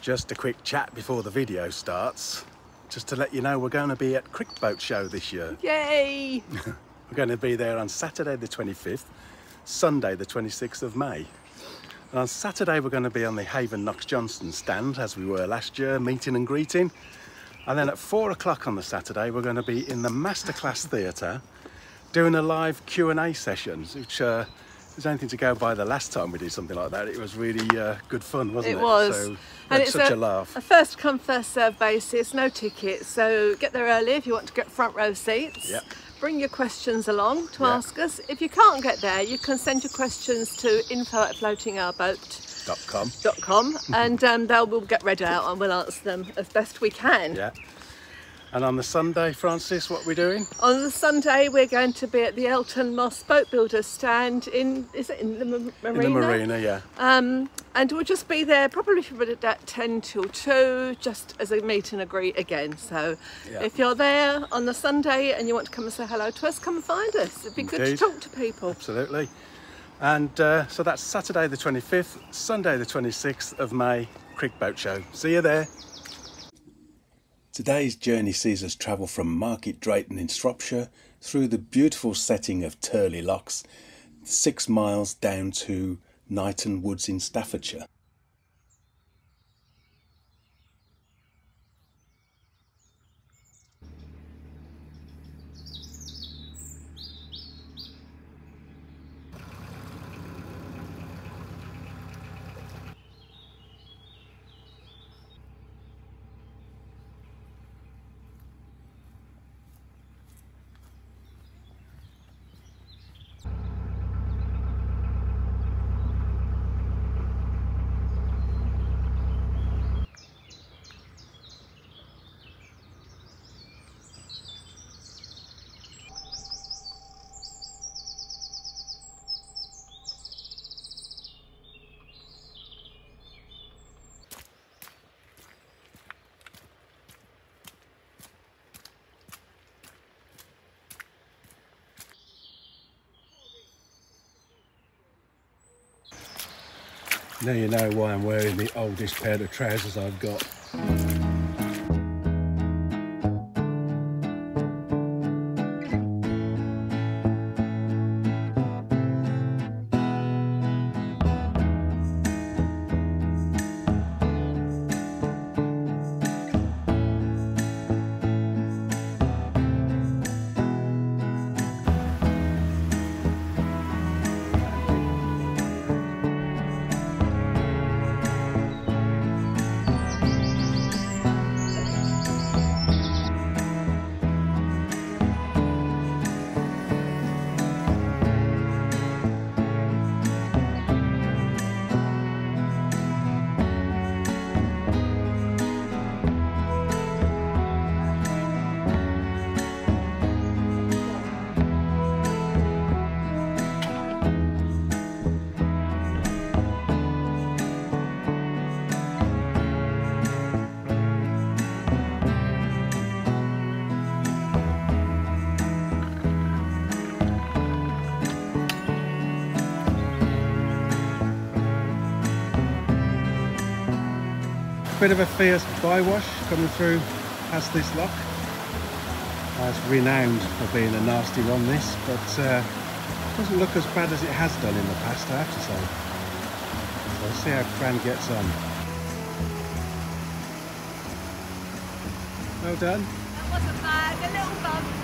Just a quick chat before the video starts. Just to let you know, we're going to be at Crick Boat Show this year. Yay! We're going to be there on Saturday the 25th, Sunday the 26th of May. And on Saturday, we're going to be on the Haven Knox Johnston stand, as we were last year, meeting and greeting. And then at four o'clock on the Saturday, we're going to be in the Masterclass Theatre doing a live Q&A session, which uh, there's anything to go by the last time we did something like that. It was really uh, good fun, wasn't it? It was. So, and it's such a, a, laugh. a first come, first serve basis, no tickets. So get there early if you want to get front row seats. Yep. Bring your questions along to Yeah. ask us. If you can't get there, you can send your questions to info at floatingourboat.com com. and um, they'll will get read out and we'll answer them as best we can. Yeah. And on the Sunday, Francis, what are we doing? On the Sunday, we're going to be at the Elton Moss Boat Builders stand in, is it in the ma- marina? In the marina, yeah. Um, and we'll just be there probably from about 10 till 2, just as a meet and greet again. So Yeah. if you're there on the Sunday and you want to come and say hello to us, come and find us. It'd be good to talk to people. Absolutely. And uh, so that's Saturday the 25th, Sunday the 26th of May, Crick Boat Show. See you there. Today's journey sees us travel from Market Drayton in Shropshire through the beautiful setting of Tyrley Locks, six miles down to Knighton Woods in Staffordshire. Now you know why I'm wearing the oldest pair of trousers I've got. Bit of a fierce bywash coming through past this lock. It's renowned for being a nasty one this, but uh, doesn't look as bad as it has done in the past, I have to say. So let's see how Fran gets on. Well done. That wasn't bad, a little bump.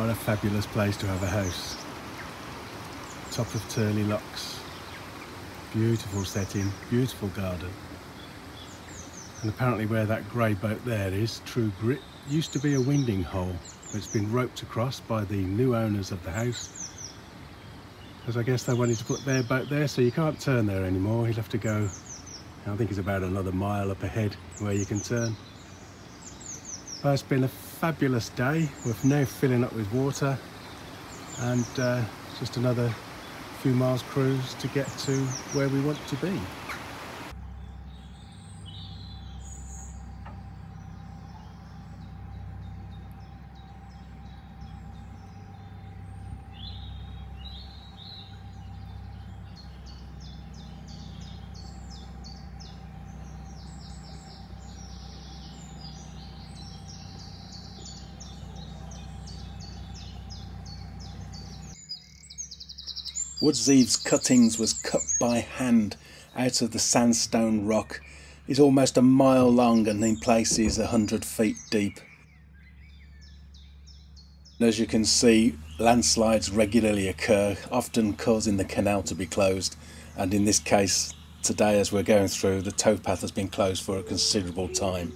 What a fabulous place to have a house. top of Tyrley Locks. Beautiful setting, beautiful garden. And apparently where that grey boat there is, True Grit, used to be a winding hole. It's been roped across by the new owners of the house. Because I guess they wanted to put their boat there, so you can't turn there anymore. You'll have to go, I think it's about another mile up ahead where you can turn. But it's been a fabulous day. We're now filling up with water and uh, just another few miles cruise to get to where we want to be. Woodseaves Cuttings was cut by hand out of the sandstone rock. It's almost a mile long and in places a hundred feet deep. As you can see, landslides regularly occur, often causing the canal to be closed. And in this case, today as we're going through, the towpath has been closed for a considerable time.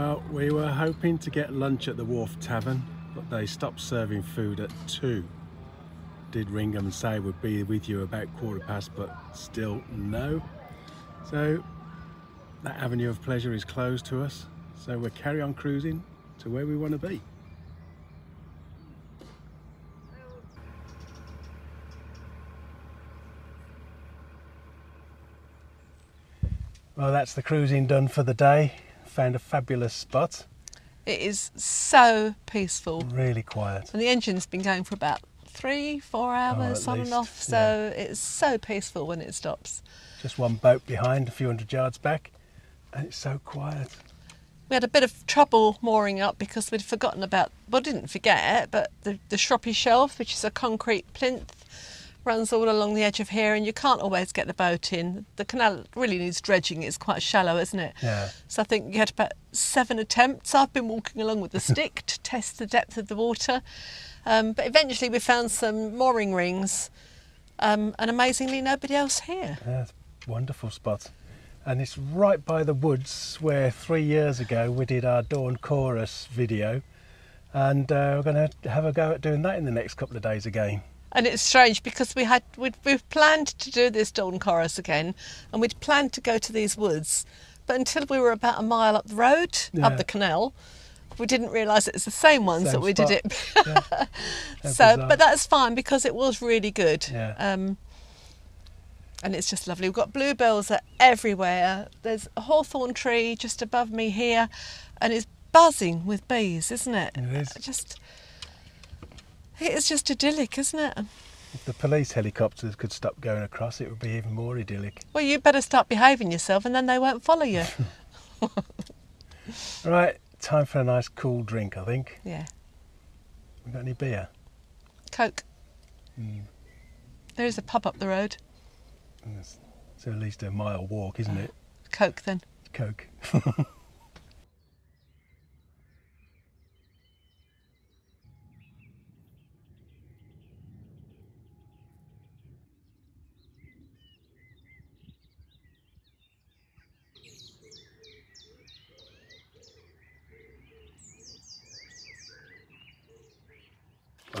Well, we were hoping to get lunch at the Wharf Tavern, but they stopped serving food at 2. Did ring them and say we'd be with you about quarter past, but still no. So that avenue of pleasure is closed to us, so we'll carry on cruising to where we want to be. Well, that's the cruising done for the day. Found a fabulous spot. It is so peaceful. Really quiet. And the engine's been going for about three, four oh, hours oh, on least. and off, so yeah. it's so peaceful when it stops. Just one boat behind, a few hundred yards back, and it's so quiet. We had a bit of trouble mooring up because we'd forgotten about, well, didn't forget, but the, the Shroppie Shelf, which is a concrete plinth runs all along the edge of here, and you can't always get the boat in. The canal really needs dredging, it's quite shallow, isn't it? Yeah. So I think you had about seven attempts. I've been walking along with the stick to test the depth of the water. Um, but eventually we found some mooring rings, um, and amazingly, nobody else here. Yeah, wonderful spot. And it's right by the woods where three years ago we did our Dawn Chorus video. And uh, we're going to have a go at doing that in the next couple of days again. And it's strange because we had we'd, we've planned to do this dawn chorus again, and we'd planned to go to these woods, but until we were about a mile up the road, Yeah. up the canal, we didn't realise it's the same ones Same that we did it. Yeah. So, bizarre. but that's fine because it was really good. Yeah. Um, and it's just lovely. We've got bluebells are everywhere. There's a hawthorn tree just above me here, and it's buzzing with bees, isn't it? It is. Just, it's just idyllic, isn't it? If the police helicopters could stop going across, it would be even more idyllic. Well, you'd better start behaving yourself, and then they won't follow you. Right, time for a nice cool drink, I think. yeah. We got any beer? Coke. Mm. There is a pub up the road. It's, it's at least a mile walk, isn't it? Coke, then. Coke.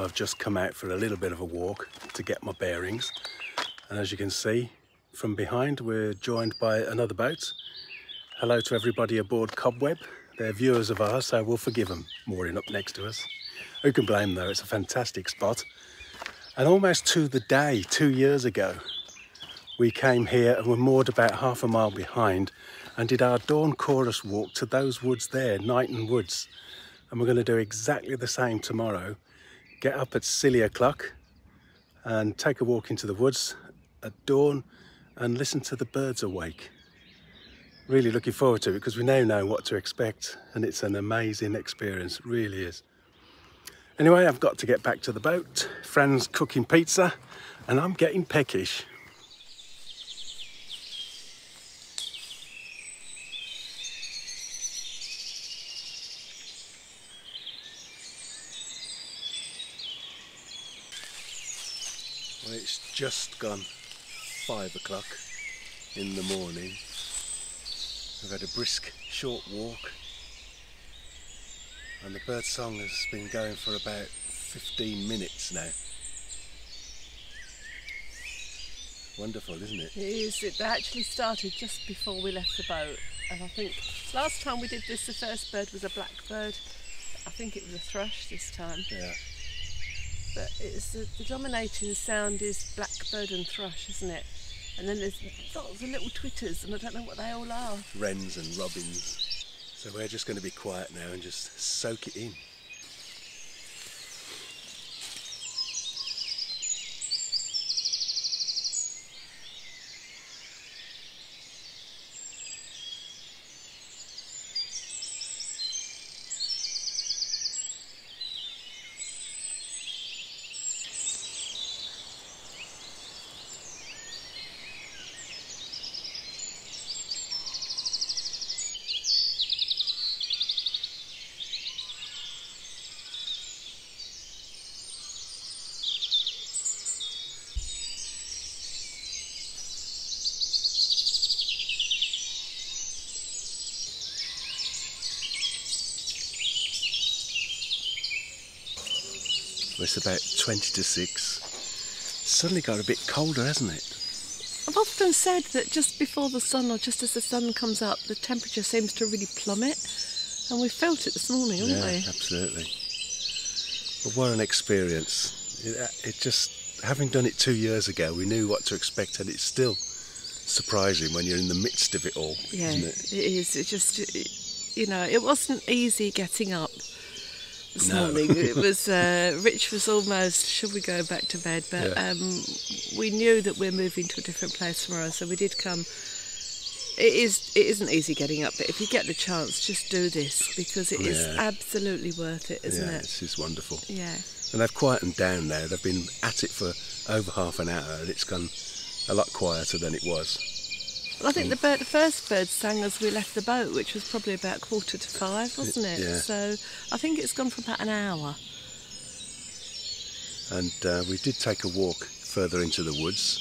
I've just come out for a little bit of a walk to get my bearings. And as you can see from behind, we're joined by another boat. Hello to everybody aboard Cobweb. They're viewers of ours, so we'll forgive them mooring up next to us. Who can blame them, though? It's a fantastic spot. And almost to the day, two years ago, we came here and were moored about half a mile behind and did our dawn chorus walk to those woods there, Knighton Woods. And we're going to do exactly the same tomorrow. Get up at silly o'clock and take a walk into the woods at dawn and listen to the birds awake. Really looking forward to it because we now know what to expect and it's an amazing experience, really is. Anyway, I've got to get back to the boat. Fran's cooking pizza and I'm getting peckish. Well, it's just gone five o'clock in the morning. I've had a brisk short walk and the bird song has been going for about 15 minutes now. Wonderful, isn't it? It is. It actually started just before we left the boat. And I think last time we did this, the first bird was a blackbird. I think it was a thrush this time. Yeah. But it's the, the dominating sound is blackbird and thrush, isn't it? And then there's lots of little twitters, and I don't know what they all are. Wrens and robins. So we're just going to be quiet now and just soak it in. Well, It's about 20 to 6. Suddenly got a bit colder, hasn't it? I've often said that just before the sun, or just as the sun comes up, the temperature seems to really plummet. And we felt it this morning, haven't yeah, we? absolutely. But what an experience. It, uh, it just, having done it two years ago, we knew what to expect, and it's still surprising when you're in the midst of it all, Yeah, isn't it? it is. It just, it, you know, it wasn't easy getting up this No. morning. It was. Uh, Rich was almost. Should we go back to bed? But Yeah. um, we knew that we're moving to a different place tomorrow, so we did come. It is. It isn't easy getting up, but if you get the chance, just do this because it is Yeah. absolutely worth it, isn't yeah, it? it's, it's wonderful. Yeah. And they've quietened down now. They've been at it for over half an hour and it's gone a lot quieter than it was. Well, I think the, bird, the first bird sang as we left the boat, which was probably about quarter to five, wasn't it? Yeah. So I think it's gone for about an hour. And uh, we did take a walk further into the woods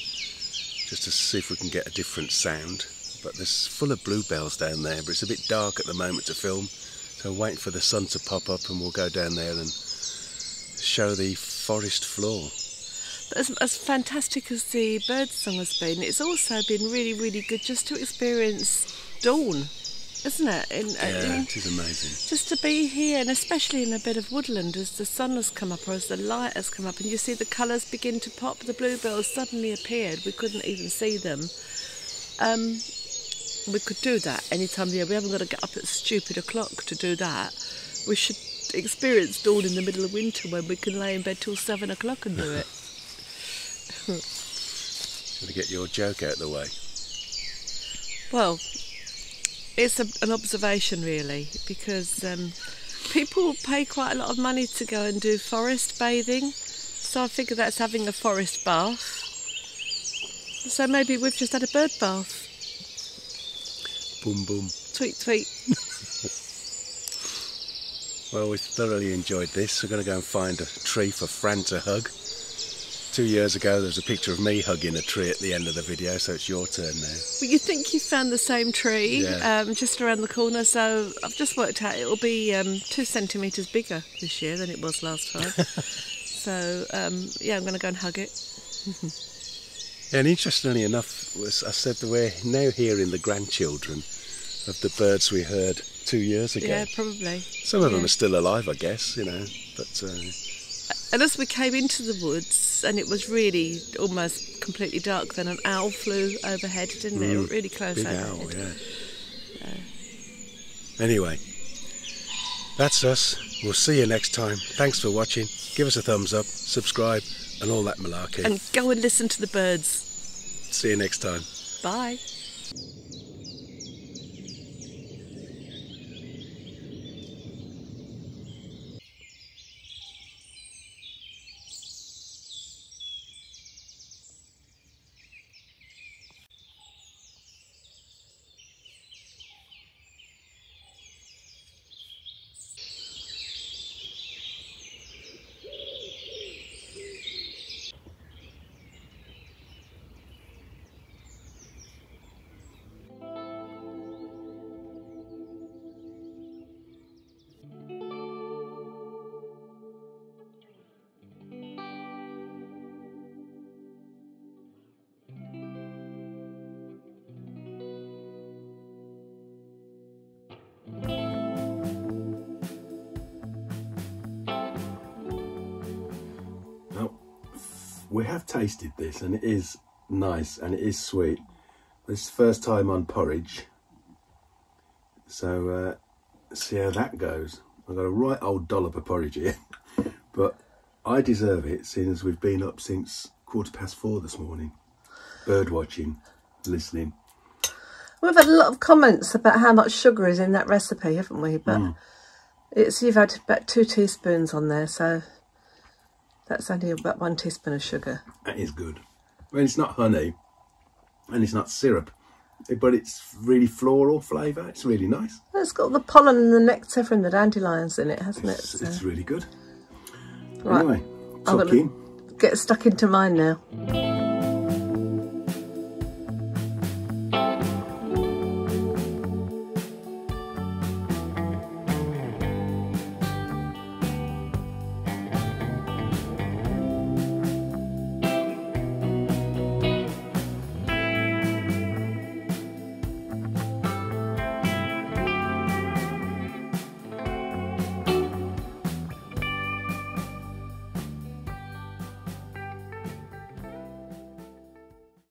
just to see if we can get a different sound. But there's full of bluebells down there, but it's a bit dark at the moment to film. So I'm waiting for the sun to pop up and we'll go down there and show the forest floor. As, as fantastic as the bird song has been, it's also been really, really good just to experience dawn, isn't it? In, uh, Yeah, in- it is amazing. just to be here, and especially in a bit of woodland, as the sun has come up or as the light has come up, and you see the colours begin to pop. The bluebells suddenly appeared. We couldn't even see them. Um, we could do that any time of year. We haven't got to get up at stupid o'clock to do that. We should experience dawn in the middle of winter when we can lay in bed till seven o'clock and do it. Gotta get your joke out of the way. Well, it's a, an observation really because um, people pay quite a lot of money to go and do forest bathing, so I figure that's having a forest bath. So maybe we've just had a bird bath. Boom, boom. Tweet, tweet. Well, we thoroughly enjoyed this. We're going to go and find a tree for Fran to hug. Two years ago, there was a picture of me hugging a tree at the end of the video, so it's your turn now. Well, you think you found the same tree Yeah. um, just around the corner, so I've just worked out it'll be um, two centimetres bigger this year than it was last time. so um, yeah, I'm going to go and hug it. And interestingly enough, was I said that we're now hearing the grandchildren of the birds we heard two years ago. Yeah, probably. Some of them are still alive, I guess, you know. But uh, And as we came into the woods, and it was really almost completely dark, then an owl flew overhead, didn't it? Mm, Really close big overhead. owl, yeah. Anyway, that's us. We'll see you next time. Thanks for watching. Give us a thumbs up, subscribe, and all that malarkey. And go and listen to the birds. see you next time. Bye. We have tasted this and it is nice and it is sweet. This first time on porridge. So, uh, see how that goes. I've got a right old dollop of porridge here. but I deserve it seeing as we've been up since quarter past four this morning. Bird watching, listening. We've had a lot of comments about how much sugar is in that recipe, haven't we? But it's you've had about two teaspoons on there, so that's only about one teaspoon of sugar. That is good. Well, it's not honey and it's not syrup, but it's really floral flavour. It's really nice. It's got the pollen and the nectar from the dandelions in it, hasn't it? It's, it's really good. Right. Anyway, tuck in. Get stuck into mine now.